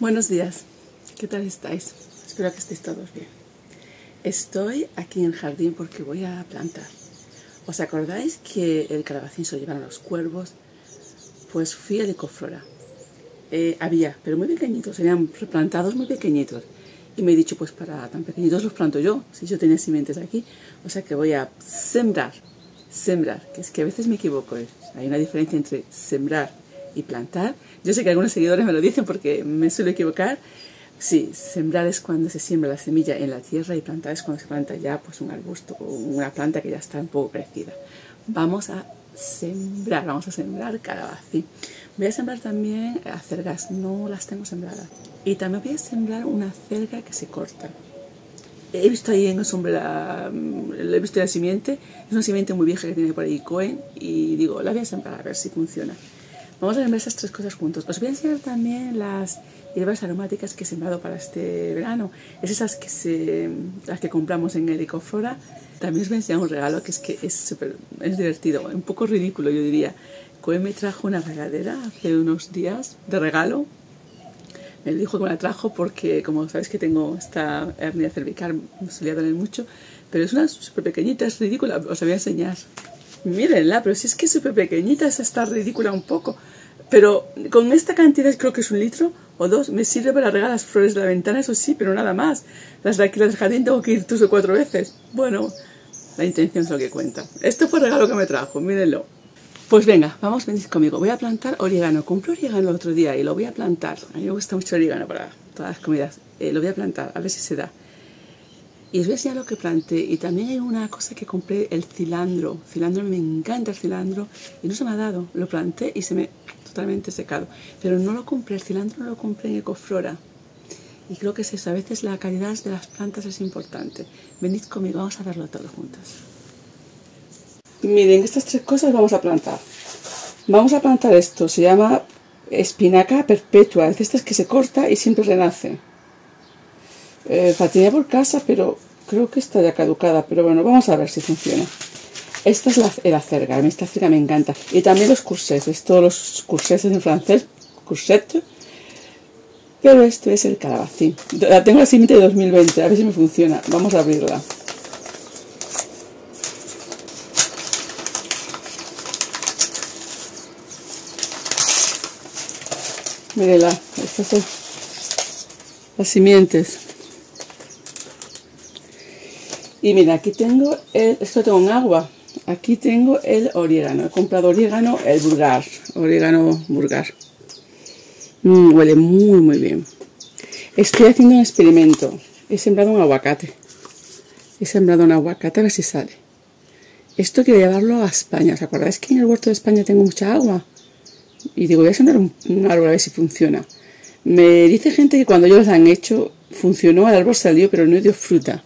Buenos días, ¿qué tal estáis? Espero que estéis todos bien. Estoy aquí en el jardín porque voy a plantar. ¿Os acordáis que el calabacín se lo llevan a los cuervos? Pues fui a Ecoflora. Eh, había, pero muy pequeñitos, serían replantados muy pequeñitos. Y me he dicho, pues para tan pequeñitos los planto yo, si yo tenía simientes aquí. O sea que voy a sembrar, sembrar, que es que a veces me equivoco. ¿eh? Hay una diferencia entre sembrar y plantar. Yo sé que algunos seguidores me lo dicen porque me suelo equivocar. Sí, sembrar es cuando se siembra la semilla en la tierra y plantar es cuando se planta ya pues un arbusto o una planta que ya está un poco crecida. Vamos a sembrar, vamos a sembrar calabacín. Voy a sembrar también acergas, no las tengo sembradas. Y también voy a sembrar una acerga que se corta. He visto ahí en el sombrero, he visto la simiente, es una simiente muy vieja que tiene por ahí Cohen y digo, la voy a sembrar a ver si funciona. Vamos a ver esas tres cosas juntos. Os voy a enseñar también las hierbas aromáticas que he sembrado para este verano. Es esas que se, las que compramos en el. También os voy a enseñar un regalo que es que es súper es divertido, un poco ridículo yo diría. Coe me trajo una regadera hace unos días de regalo. Me dijo que me la trajo porque, como sabéis que tengo esta hernia cervical, me solía doler mucho, pero es una súper pequeñita, es ridícula, os la voy a enseñar. Mírenla, pero si es que es súper pequeñita, esa está ridícula un poco. Pero con esta cantidad, creo que es un litro o dos, me sirve para regar las flores de la ventana, eso sí, pero nada más. Las de aquí, las del jardín, tengo que ir tres o cuatro veces. Bueno, la intención es lo que cuenta. Esto fue el regalo que me trajo, mírenlo. Pues venga, vamos, venid conmigo. Voy a plantar orégano. Compré orégano el otro día y lo voy a plantar. A mí me gusta mucho el orégano para todas las comidas. Eh, lo voy a plantar, a ver si se da. Y os voy a enseñar lo que planté. Y también hay una cosa que compré, el cilantro. Cilantro, me encanta el cilantro. Y no se me ha dado. Lo planté y se me totalmente secado. Pero no lo compré, el cilantro no lo compré en Ecoflora. Y creo que es eso. A veces la calidad de las plantas es importante. Venid conmigo, vamos a verlo todos juntos. Miren, estas tres cosas vamos a plantar. Vamos a plantar esto. Se llama espinaca perpetua. Es de estas que se corta y siempre renace. Eh, tenía por casa, pero creo que está ya caducada. Pero bueno, vamos a ver si funciona. Esta es la, la acerga. Esta acerga me encanta. Y también los courgettes. Todos los courgettes en francés. Courgette. Pero esto es el calabacín. La tengo la simiente de 2020. A ver si me funciona. Vamos a abrirla. Mírela, estas son las simientes. Y mira, aquí tengo el, esto tengo en agua. Aquí tengo el orégano. He comprado orégano, el burgar, orégano burgar. Mm, huele muy, muy bien. Estoy haciendo un experimento. He sembrado un aguacate. He sembrado un aguacate a ver si sale. Esto quiero llevarlo a España. ¿Os acordáis que en el huerto de España tengo mucha agua? Y digo, voy a sembrar un, un, árbol a ver si funciona. Me dice gente que cuando ellos lo han hecho, funcionó, el árbol salió, pero no dio fruta.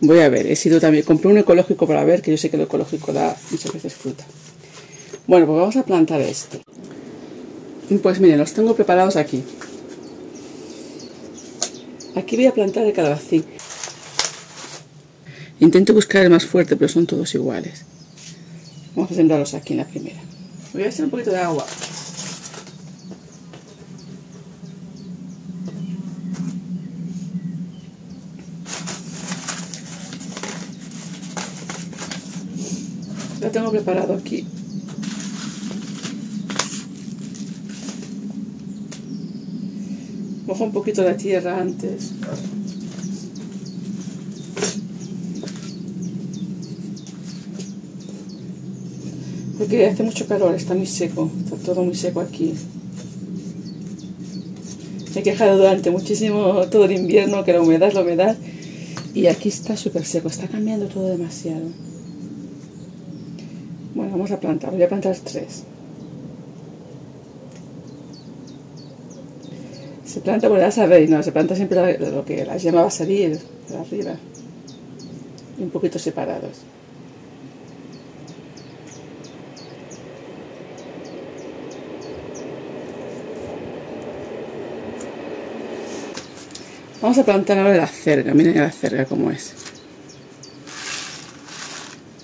Voy a ver, he sido también, compré un ecológico para ver, que yo sé que el ecológico da muchas veces fruta. Bueno, pues vamos a plantar esto. Pues miren, los tengo preparados aquí. Aquí voy a plantar el calabacín. Intento buscar el más fuerte, pero son todos iguales. Vamos a sembrarlos aquí en la primera. Voy a hacer un poquito de agua. Lo tengo preparado aquí. Mojo un poquito la tierra antes. Porque hace mucho calor, está muy seco, está todo muy seco aquí. Me he quejado durante muchísimo todo el invierno que la humedad, la humedad, y aquí está súper seco, está cambiando todo demasiado. Bueno, vamos a plantar, voy a plantar tres. Se planta, bueno, ya sabéis, no, se planta siempre lo que la yema va a salir de arriba. Y un poquito separados. Vamos a plantar ahora la cerga, miren la cerga cómo es.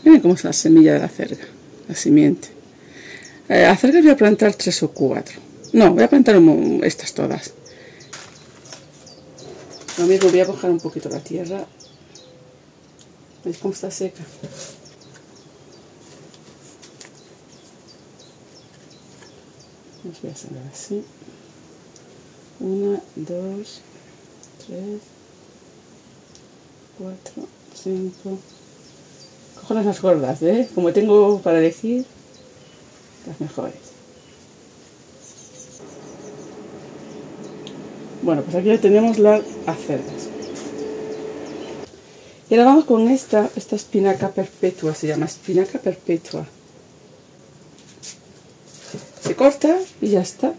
Miren cómo es la semilla de la cerga, la simiente. Eh, la cerga voy a plantar tres o cuatro. No, voy a plantar estas todas. Lo mismo voy a mojar un poquito la tierra. ¿Veis cómo está seca? Los voy a sembrar así. Una, dos, tres, cuatro, cinco. Cojo las gordas, ¿eh? Como tengo para elegir, las mejores. Bueno, pues aquí ya tenemos las acergas. Y ahora vamos con esta, esta espinaca perpetua, se llama espinaca perpetua. Se corta y ya está.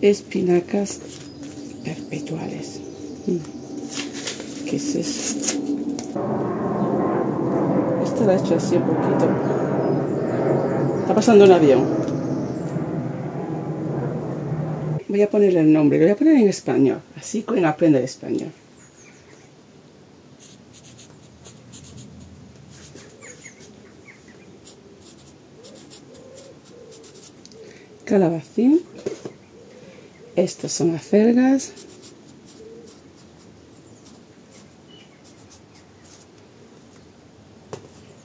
Espinacas perpetuales. ¿Qué es eso? Esta la he hecho así un poquito. Está pasando un avión. Voy a ponerle el nombre, lo voy a poner en español, así pueden aprender español. Calabacín. Estos son acelgas.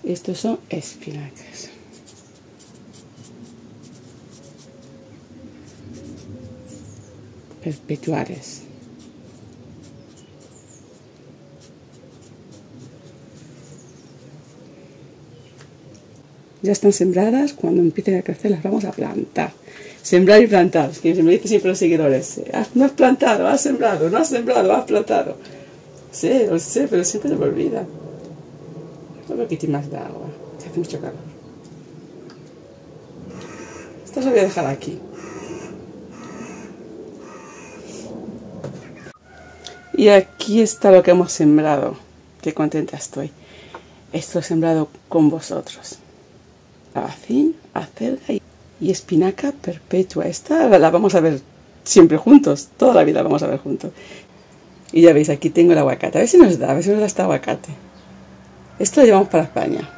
Estos son espinacas. Perpetuales. Ya están sembradas, cuando empiecen a crecer las vamos a plantar. Sembrar y plantar, que me dicen siempre los seguidores. Ah, no has plantado, has sembrado, no has sembrado, has plantado. Sí, lo sé, pero siempre se me olvida. Un poquitín más de agua, que hace mucho calor. Esto lo voy a dejar aquí. Y aquí está lo que hemos sembrado. Qué contenta estoy. Esto he sembrado con vosotros. Abacín, acelga y espinaca perpetua. Esta la vamos a ver siempre juntos. Toda la vida la vamos a ver juntos. Y ya veis, aquí tengo el aguacate. A ver si nos da, a ver si nos da este aguacate. Esto lo llevamos para España.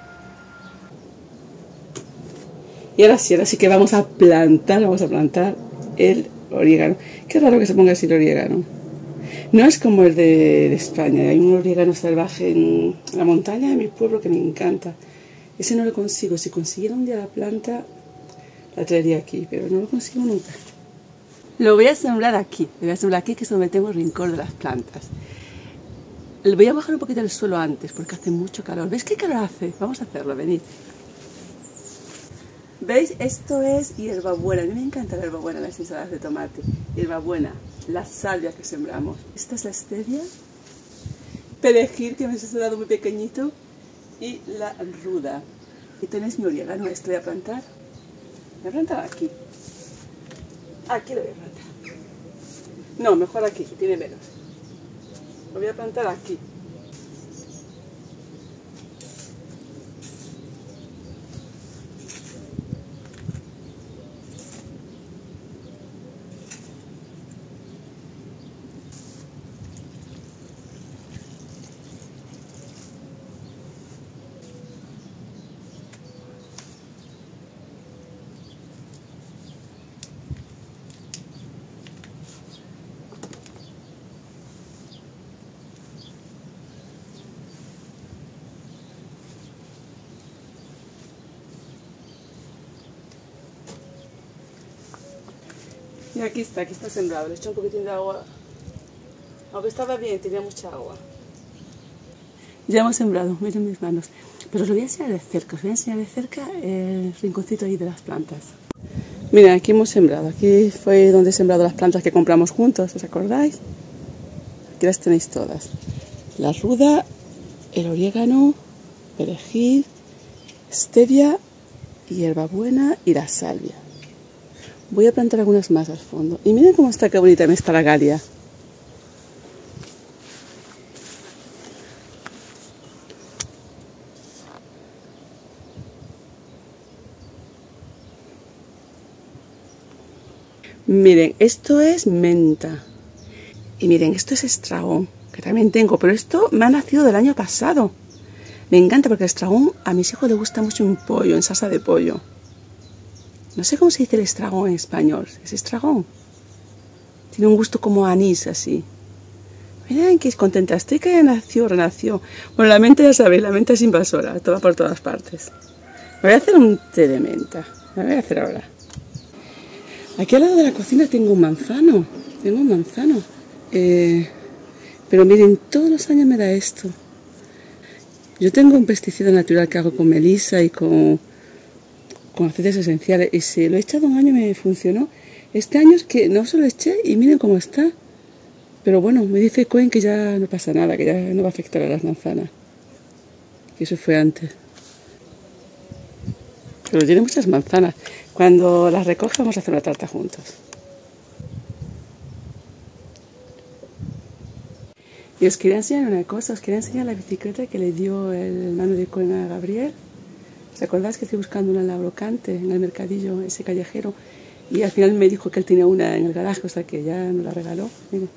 Y ahora sí, ahora sí que vamos a plantar, vamos a plantar el orégano. Qué raro que se ponga así el orégano. No es como el de, España. Hay un orégano salvaje en la montaña de mi pueblo que me encanta. Ese no lo consigo. Si consiguiera un día la planta, la traería aquí, pero no lo consigo nunca. Lo voy a sembrar aquí. Lo voy a sembrar aquí, que es donde tengo el rincón de las plantas. Le voy a bajar un poquito el suelo antes porque hace mucho calor. ¿Ves qué calor hace? Vamos a hacerlo, venid. ¿Veis? Esto es hierbabuena. A mí me encanta la hierbabuena en las ensaladas de tomate. Hierbabuena, la salvia que sembramos. Esta es la stevia, perejil que me he sembrado muy pequeñito y la ruda. Y tenéis mi orégano, esto voy a plantar. Voy a plantar aquí. Aquí lo voy a plantar. No, mejor aquí, que tiene menos. Lo voy a plantar aquí. Y aquí está, aquí está sembrado. Le hecho un poquitín de agua. Aunque estaba bien, tenía mucha agua. Ya hemos sembrado, miren mis manos. Pero os lo voy a enseñar de cerca, os voy a enseñar de cerca el rinconcito ahí de las plantas. Miren, aquí hemos sembrado. Aquí fue donde he sembrado las plantas que compramos juntos, ¿os acordáis? Aquí las tenéis todas. La ruda, el orégano, perejil, stevia, hierbabuena y la salvia. Voy a plantar algunas más al fondo. Y miren cómo está, qué bonita me está la galia. Miren, esto es menta. Y miren, esto es estragón, que también tengo, pero esto me ha nacido del año pasado. Me encanta porque el estragón a mis hijos les gusta mucho un pollo, en salsa de pollo. No sé cómo se dice el estragón en español. ¿Es estragón? Tiene un gusto como anís así. Miren qué contenta estoy que nació, renació. Bueno, la menta ya sabéis, la menta es invasora, toda por todas partes. Voy a hacer un té de menta. Me voy a hacer ahora. Aquí al lado de la cocina tengo un manzano. Tengo un manzano. Eh, pero miren, todos los años me da esto. Yo tengo un pesticida natural que hago con melisa y con, con aceites esenciales. Y si lo he echado un año y me funcionó. Este año es que no se lo eché y miren cómo está. Pero bueno, me dice Cohen que ya no pasa nada, que ya no va a afectar a las manzanas. Que eso fue antes. Pero tiene muchas manzanas. Cuando las recoja vamos a hacer una tarta juntos. Y os quería enseñar una cosa, os quería enseñar la bicicleta que le dio el hermano de Cohen a Gabriel. ¿Os acordáis que estoy buscando una en la brocante, en el mercadillo, ese callejero? Y al final me dijo que él tenía una en el garaje, o sea que ya nos la regaló. Miren.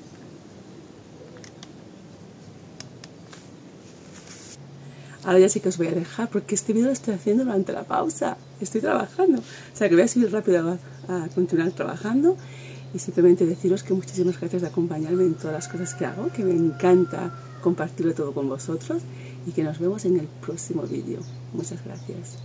Ahora ya sí que os voy a dejar porque este vídeo lo estoy haciendo durante la pausa. Estoy trabajando. O sea que voy a subir rápido a, a continuar trabajando y simplemente deciros que muchísimas gracias de acompañarme en todas las cosas que hago, que me encanta compartirlo todo con vosotros y que nos vemos en el próximo vídeo. Muchas gracias.